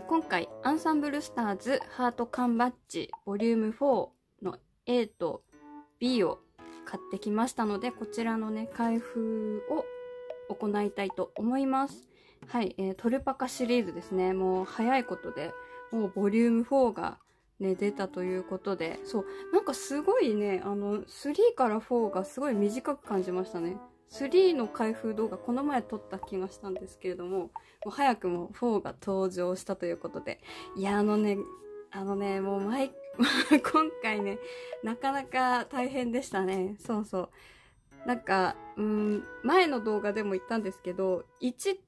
ー今回アンサンブルスターズハート缶バッジボリューム4の A と B を買ってきましたのでこちらのね開封を行いたいと思います。はい、えートルパカシリーズですね。もう早いことでもうボリューム4がね出たということで。そうなんかすごいねあの3から4がすごい短く感じましたね。3の開封動画この前撮った気がしたんですけれどももう早くも4が登場したということで。いやあのねあのねもう毎 今回ねなかなか大変でしたね。そうそう。なんかうん前の動画でも言ったんですけど1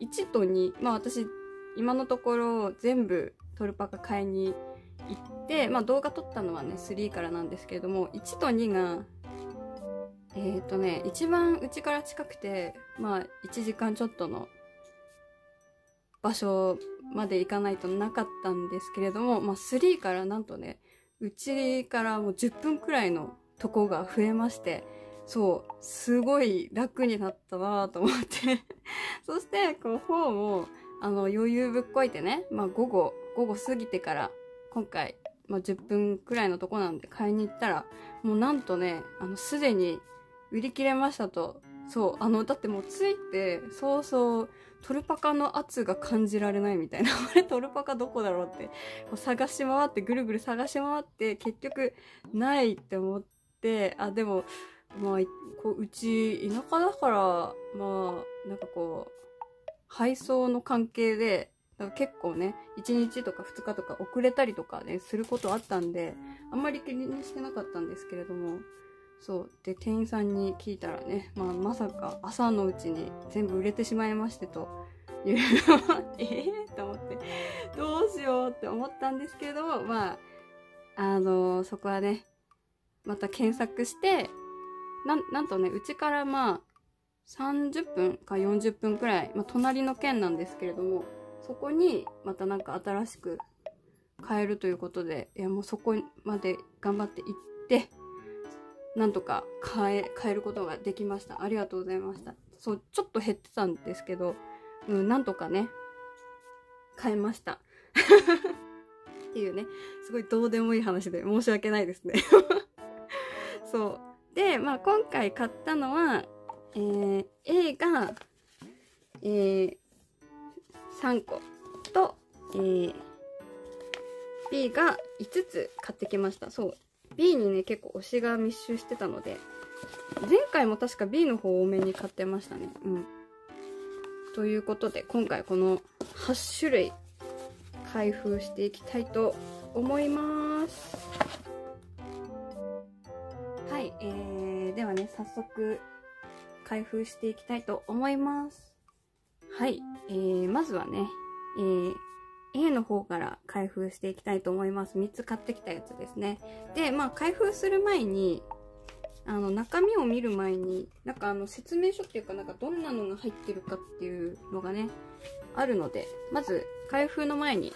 1と2まあ私今のところ全部トルパカ買いに行って、まあ、動画撮ったのはね3からなんですけれども1と2がえっ、とね一番うちから近くてまあ1時間ちょっとの場所まで行かないとなかったんですけれども、まあ、3からなんとねうちからもう10分くらいのとこが増えましてそうすごい楽になったなと思って。そしてこう4もあの余裕ぶっこいてね、まあ、午後午後過ぎてから今回、まあ、10分くらいのとこなんで買いに行ったらもうなんとねあのすでに売り切れましたと。そうあのだってもうついてそうそうトルパカの圧が感じられないみたいな。あれトルパカどこだろうって。こう探し回ってぐるぐる探し回って結局ないって思って。あでもまあこううち田舎だからまあなんかこう配送の関係で結構ね1日とか2日とか遅れたりとかねすることあったんであんまり気にしてなかったんですけれども。そう。で店員さんに聞いたらね、まあ、まさか朝のうちに全部売れてしまいましてというのは ええと思ってどうしようって思ったんですけどまああのそこはねまた検索してなんなんとねうちからまあ30分か40分くらい、まあ、隣の県なんですけれどもそこにまたなんか新しく買えるということでいやもうそこまで頑張って行ってなんとか買え買えることができました。ありがとうございました。そうちょっと減ってたんですけど、うん、なんとかね買えました。っていうねすごいどうでもいい話で申し訳ないですね。そう。でまあ今回買ったのはえー、A が、えー、3個と、えー、B が5つ買ってきました。そう。B にね、結構推しが密集してたので、前回も確か B の方多めに買ってましたね。うん。ということで、今回この8種類開封していきたいと思います。はい、えー、ではね、早速、開封していきたいと思います。はい、えー、まずはね、えー、A の方から開封していきたいと思います。3つ買ってきたやつですね。で、まあ、開封する前に、あの、中身を見る前に、なんかあの、説明書っていうか、なんかどんなのが入ってるかっていうのがね、あるので、まず、開封の前に、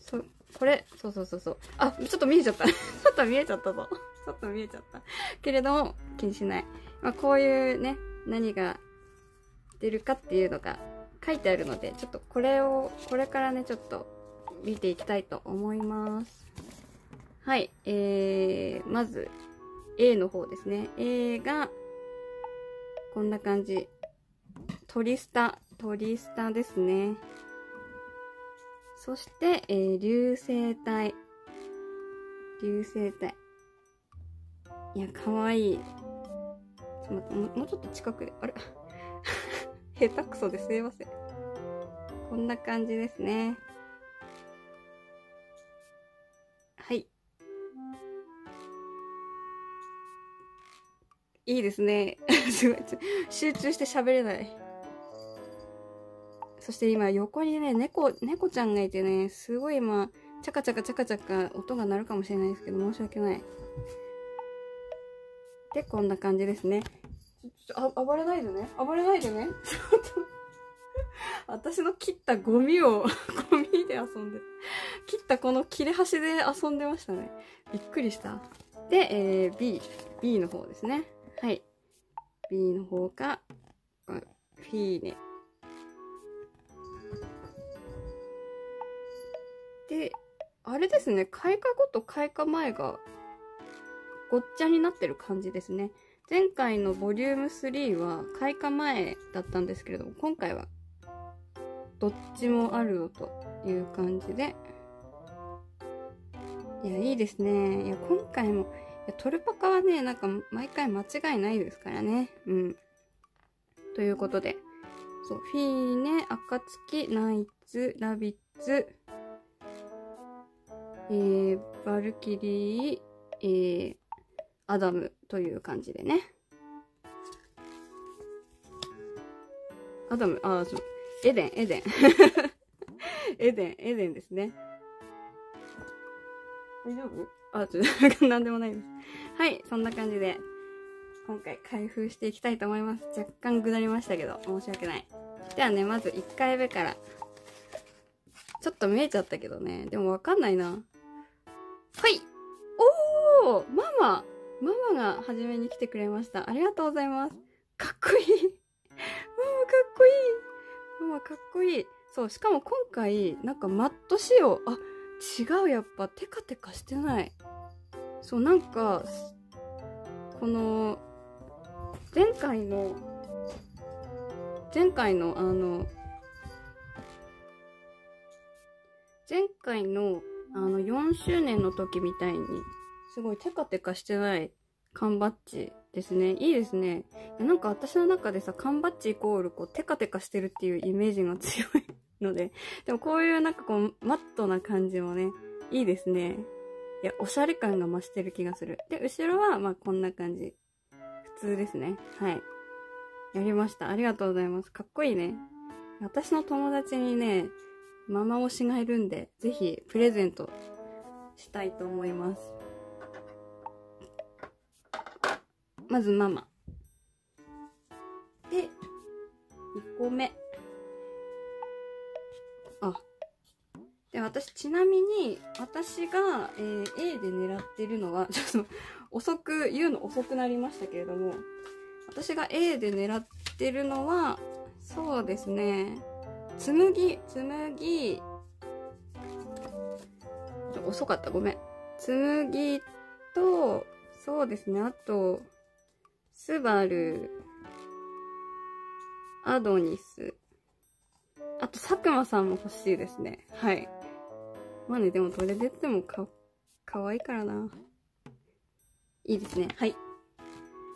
そ、これ、そうそうそうそう。あ、ちょっと見えちゃった。ちょっと見えちゃったぞ。ちょっと見えちゃった。けれども、気にしない。まあ、こういうね、何が出るかっていうのが書いてあるので、ちょっとこれを、これからね、ちょっと見ていきたいと思います。はい、えー、まず A の方ですね。A が、こんな感じ。トリスタ、トリスタですね。そして、えー、流星体。流星体。いや、かわいい。ちょっと待って、もうもうちょっと近くで。あれ？下手くそですいません。こんな感じですね。はい。いいですね。すごい。集中して喋れない。そして今横にね、猫、猫ちゃんがいてね、すごい今、チャカチャカチャカチャカ音が鳴るかもしれないですけど、申し訳ない。で、こんな感じですね。あ、暴れないでね。暴れないでね。ちょっと。私の切ったゴミを、ゴミで遊んで、切ったこの切れ端で遊んでましたね。びっくりした。で、えー、B、B の方ですね。はい。B の方が、フィーネで。あれですね、開花後と開花前がごっちゃになってる感じですね。前回のボリューム3は開花前だったんですけれども、今回はどっちもあるよという感じで。いや、いいですね。いや、今回も、いやトルパカはね、なんか毎回間違いないですからね。うん。ということで、そう、フィーネ、暁、ナイツ、ラビッツ、えー、バルキリー、えー、アダムという感じでね。アダム、あ、そう、エデン、エデン。エデン、エデンですね。大丈夫？あ、ちょっと、なんでもないです。はい、そんな感じで、今回開封していきたいと思います。若干ぐだりましたけど、申し訳ない。ではね、まず1回目から。ちょっと見えちゃったけどね。でもわかんないな。はいおーママママが初めに来てくれました。ありがとうございます。かっこいい。ママかっこいい。ママかっこいい。そう、しかも今回、なんかマット仕様。あ、違う、やっぱ、テカテカしてない。そう、なんか、この、前回の、前回の、あの、前回の、あの、4周年の時みたいに、すごいテカテカしてない缶バッジですね。いいですね。なんか私の中でさ、缶バッジイコールこうテカテカしてるっていうイメージが強いので、でもこういうなんかこうマットな感じもね、いいですね。いや、おしゃれ感が増してる気がする。で、後ろはまあこんな感じ。普通ですね。はい。やりました。ありがとうございます。かっこいいね。私の友達にね、ママ推しがいるんで、ぜひプレゼントしたいと思います。まずママ。で、2個目。あ。で、私、ちなみに、私が、えー、A で狙ってるのは、ちょっと、遅く、言うの遅くなりましたけれども、私が A で狙ってるのは、そうですね、紬、紬、ちょ遅かった、ごめん。紬と、そうですね、あと、スバル、アドニス。あと、佐久間さんも欲しいですね。はい。まあね、でもどれ出てもか、かわいいからな。いいですね。はい。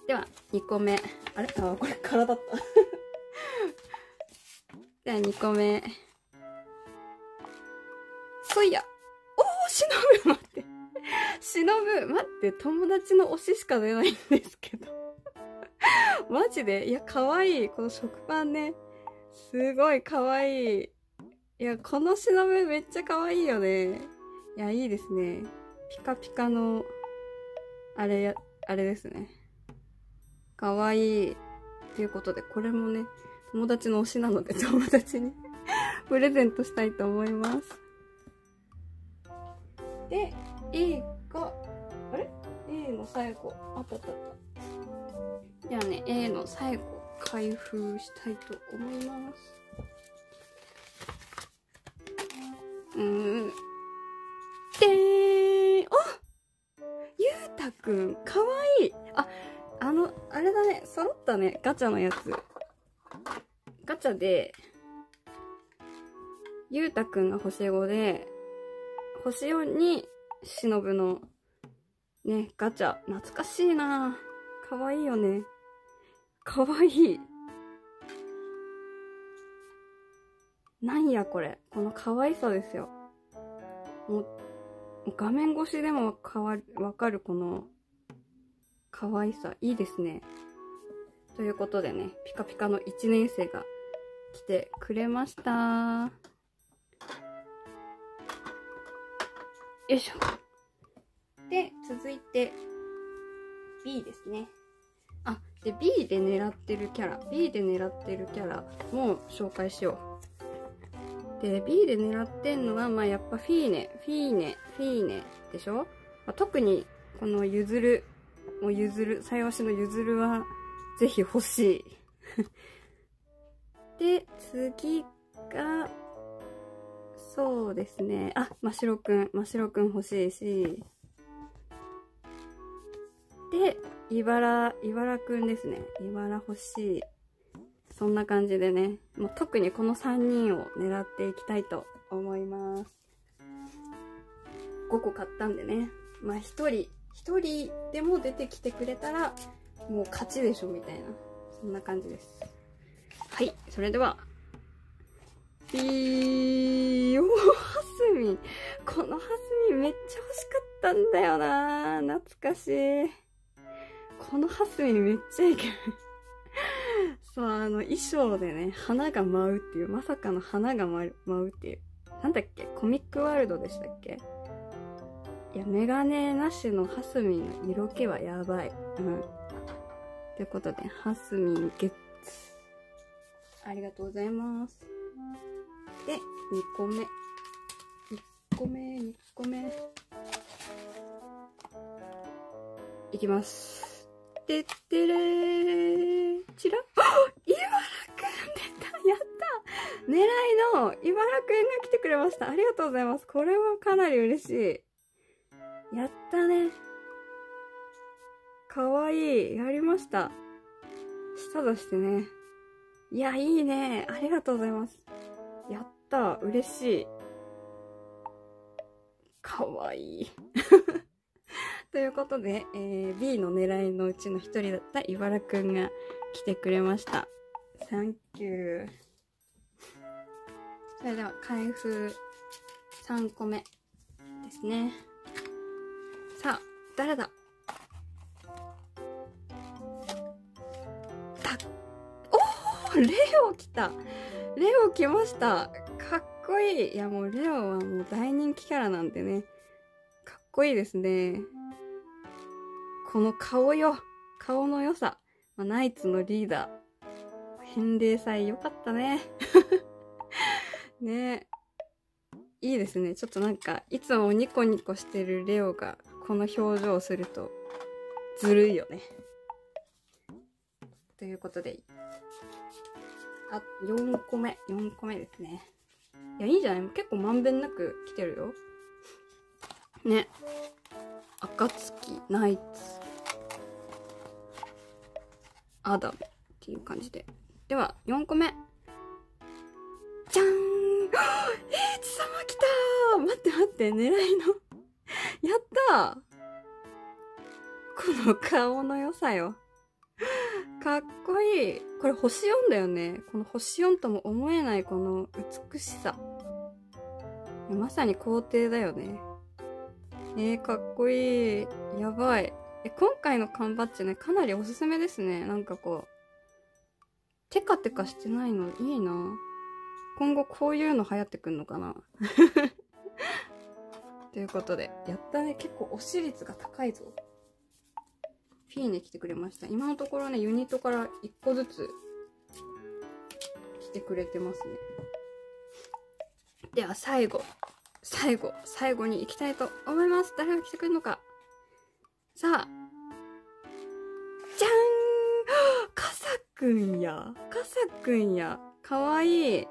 では、2個目。あれ？あ、これ空だった。では、2個目。そいや。おー、しのぶ待って。しのぶ待って、友達の推ししか出ないんですけど。マジで？いや、かわいい。この食パンね。すごいかわいい。いや、このしのぶめっちゃかわいいよね。いや、いいですね。ピカピカの、あれや、あれですね。かわいい。ということで、これもね、友達の推しなので、友達にプレゼントしたいと思います。で、A が、あれ ?A の最後。あったあったあった。ではね、A の最後、開封したいと思います。うん。でーん。あゆうたくん、かわいい。あ、あの、あれだね、揃ったね、ガチャのやつ。ガチャで、ゆうたくんが星5で、星4に、しのぶの、ね、ガチャ。懐かしいなかわいいよね。かわいい。なんやこれ。この可愛さですよ。もう、画面越しでもかわわかるこの可愛さ。いいですね。ということでね、ピカピカの1年生が来てくれました。よいしょ。で、続いて B ですね。あ、で、B で狙ってるキャラ、B で狙ってるキャラも紹介しよう。で、B で狙ってんのは、まあやっぱフィーネ、フィーネ、フィーネでしょ、まあ、特に、このゆずる、もうゆずる、最押しのゆずるは、ぜひ欲しい。で、次がそうですね。あ、ましろくん。ましろくん欲しいし。で、いばら、いばらくんですね。いばら欲しい。そんな感じでね。もう特にこの3人を狙っていきたいと思います。5個買ったんでね。まあ1人、1人でも出てきてくれたら、もう勝ちでしょみたいな。そんな感じです。はい。それでは、ピー、おハスミン。このハスミンめっちゃ欲しかったんだよな懐かしい。このハスミンめっちゃいいけど。そう、あの、衣装でね、花が舞うっていう、まさかの花が舞うっていう。なんだっけ？コミックワールドでしたっけ？いや、メガネなしのハスミンの色気はやばい。うん。ということで、ハスミンゲッツ。ありがとうございます。で、2個目。1個目、2個目。いきます。てってれー。ちらあ茨くん出たやった狙いの茨くんが来てくれました。ありがとうございます。これはかなり嬉しい。やったね。かわいい。やりました。舌出してね。いや、いいね。ありがとうございます。った。嬉しい。かわいい。ということで、えー、B の狙いのうちの一人だった茨くんが来てくれました。サンキュー。それでは、開封3個目ですね。さあ、誰だ？たおおレオ来たレオ来ましたこいいいやもうレオはもう大人気キャラなんでね。かっこいいですね。この顔よ。顔の良さ。まあ、ナイツのリーダー。返礼祭良かったね。ねいいですね。ちょっとなんか、いつもニコニコしてるレオがこの表情をするとずるいよね。ということで、あ、4個目。4個目ですね。いや、いいんじゃない？結構まんべんなく来てるよ。ね。暁、ナイツ、アダムっていう感じで。では、4個目。じゃーんえー、ち様来た待って待って、狙いの やったこの顔の良さよ。かっこいい。これ星4だよね。この星4とも思えないこの美しさ。まさに皇帝だよね。えー、かっこいい。やばい。え、今回の缶バッジね、かなりおすすめですね。なんかこう、テカテカしてないのいいな。今後こういうの流行ってくんのかな ということで、やったね。結構推し率が高いぞ。フィーネ来てくれました。今のところね、ユニットから1個ずつ来てくれてますね。では最後、最後、最後に行きたいと思います。誰が来てくれるのか。さあ、じゃんカサくんや。カサくんや。かわいい。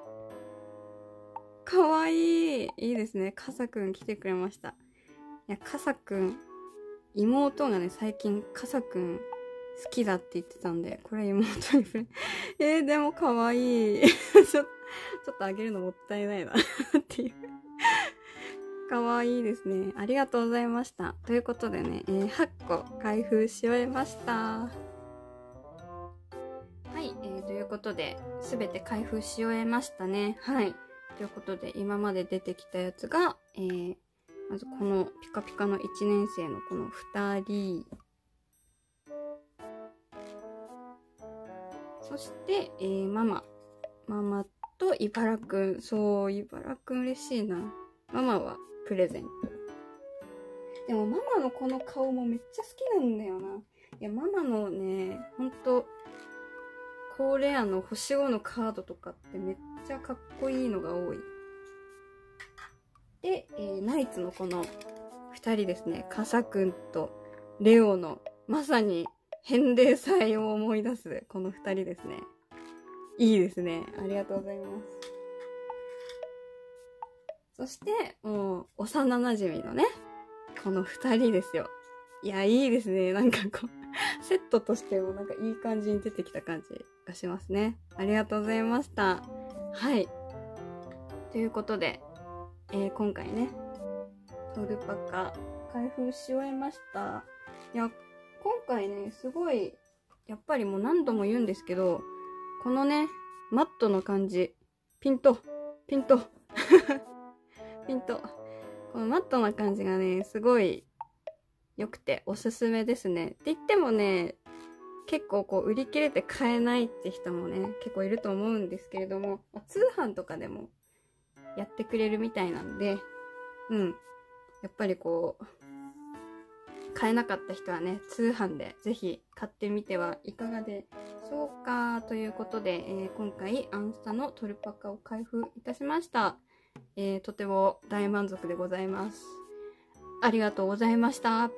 かわいい。いいですね。カサくん来てくれました。いや、カサくん、妹がね、最近、かさくん好きだって言ってたんで、これ妹にプレ、えー、でも可愛い ちょ、ちょっとあげるのもったいないなっていう可愛いですね。ありがとうございました。ということでね、えー、8個開封し終えました。はい、えー、ということで、すべて開封し終えましたね。はい。ということで、今まで出てきたやつが、えー、まずこのピカピカの1年生のこの2人。そして、えー、ママ。ママと茨くん。そう、茨くん嬉しいな。ママはプレゼント。でもママのこの顔もめっちゃ好きなんだよな。いや、ママのね、ほんと、高レアの星5のカードとかってめっちゃかっこいいのが多い。で、えー、ナイツのこの2人ですね、カサ君とレオのまさに返礼祭を思い出すこの2人ですね。いいですね。ありがとうございます。そして、もう、幼馴染のね、この二人ですよ。いや、いいですね。なんかこう、セットとしてもなんかいい感じに出てきた感じがしますね。ありがとうございました。はい。ということで、えー今回ね、トルパカ開封し終えました。いや、今回ね、すごい、やっぱりもう何度も言うんですけど、このね、マットの感じ、ピント、ピント、ピント。このマットな感じがね、すごい良くておすすめですね。って言ってもね、結構こう売り切れて買えないって人もね、結構いると思うんですけれども、通販とかでもやってくれるみたいなんで、うん。やっぱりこう、買えなかった人はね、通販でぜひ買ってみてはいかがでしょうかということで、えー今回アンスタのトルパカを開封いたしました。えーとても大満足でございます。ありがとうございました。